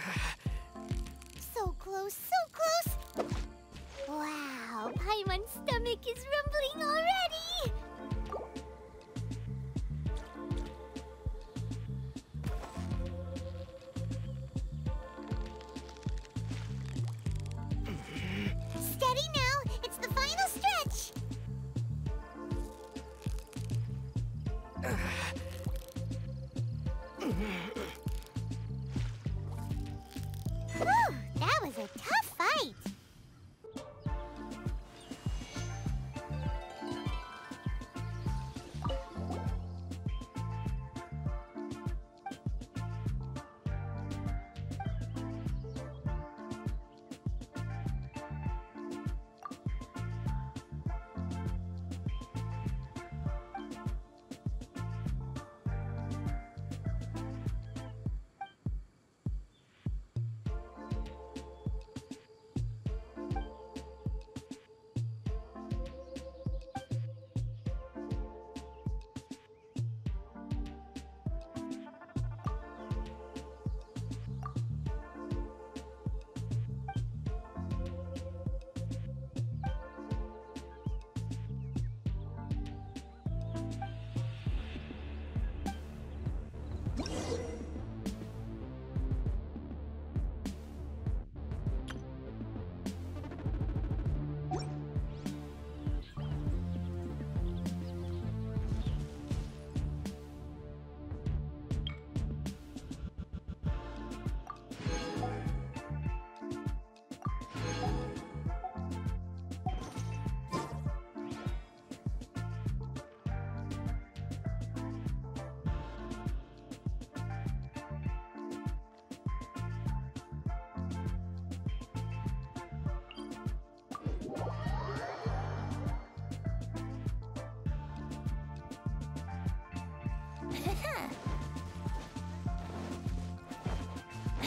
so close, so close! Wow, Paimon's stomach is rumbling already!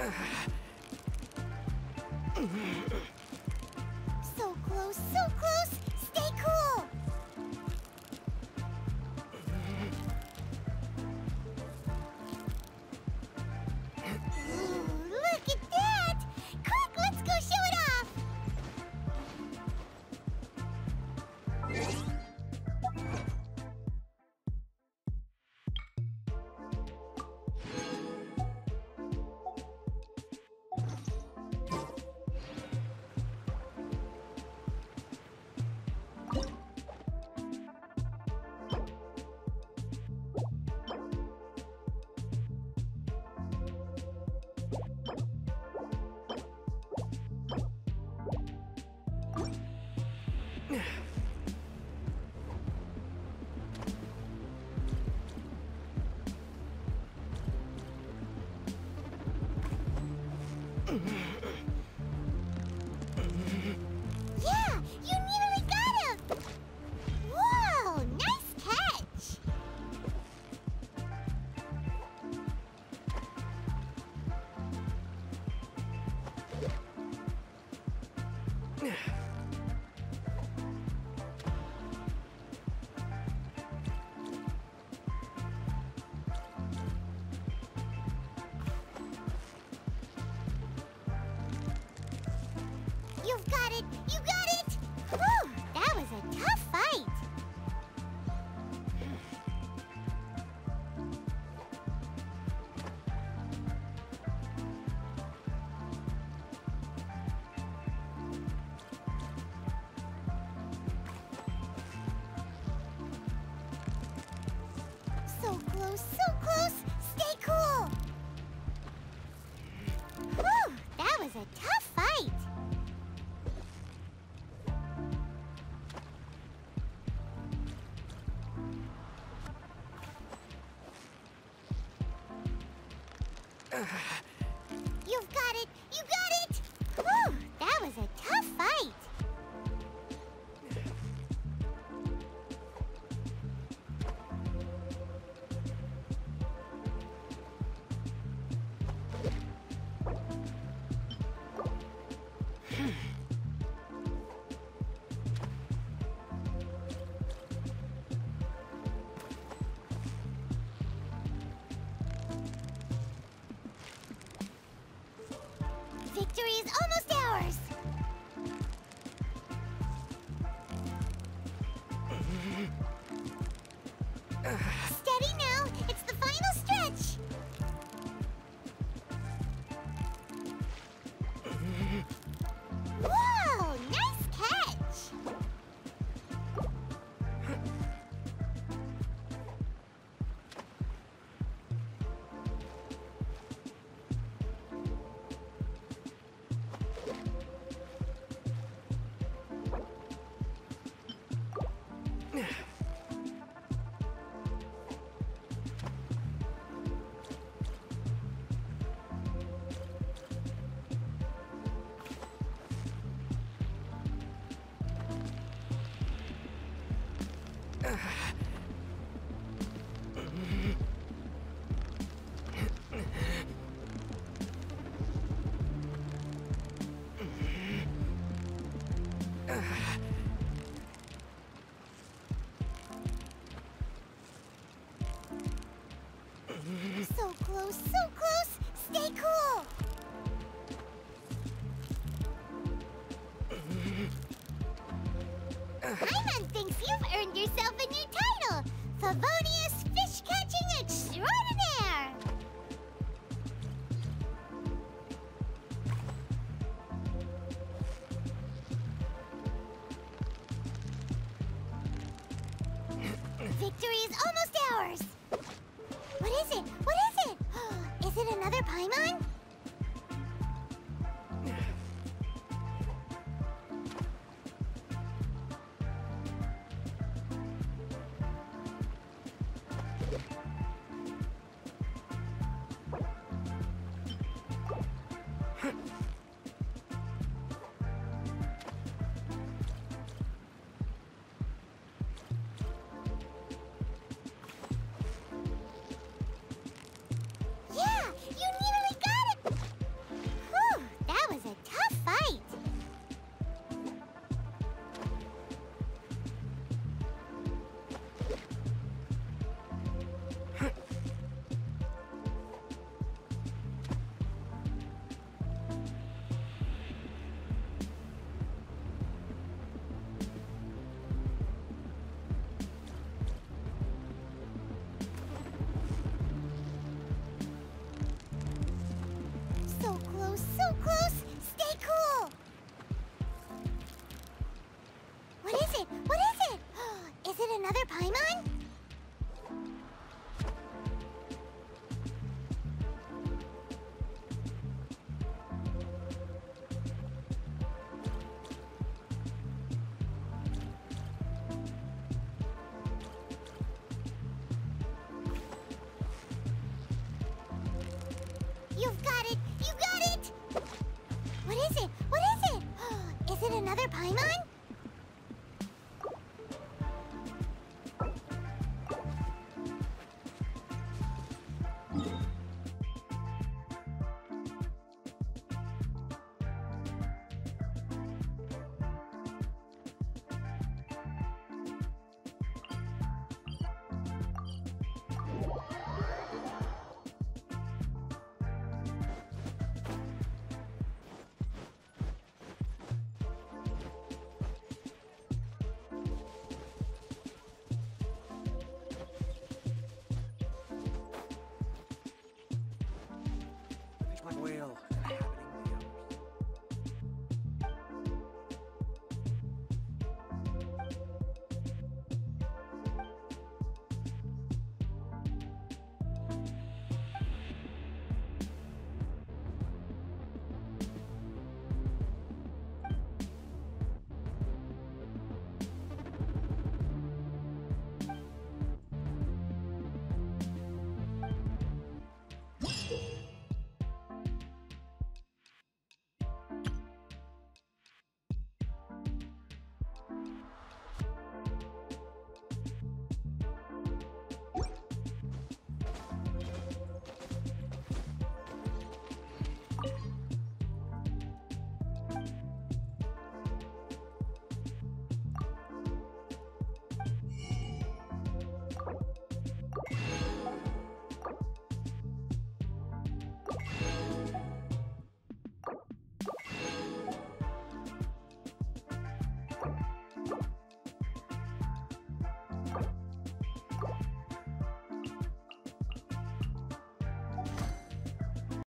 Ugh. Mm-hmm. Ugh. You've got it! You got it! Woo! Ugh. victory is over! Yeah. almost ours! You've got it! You've got it! What is it? What is it? is it another Paimon?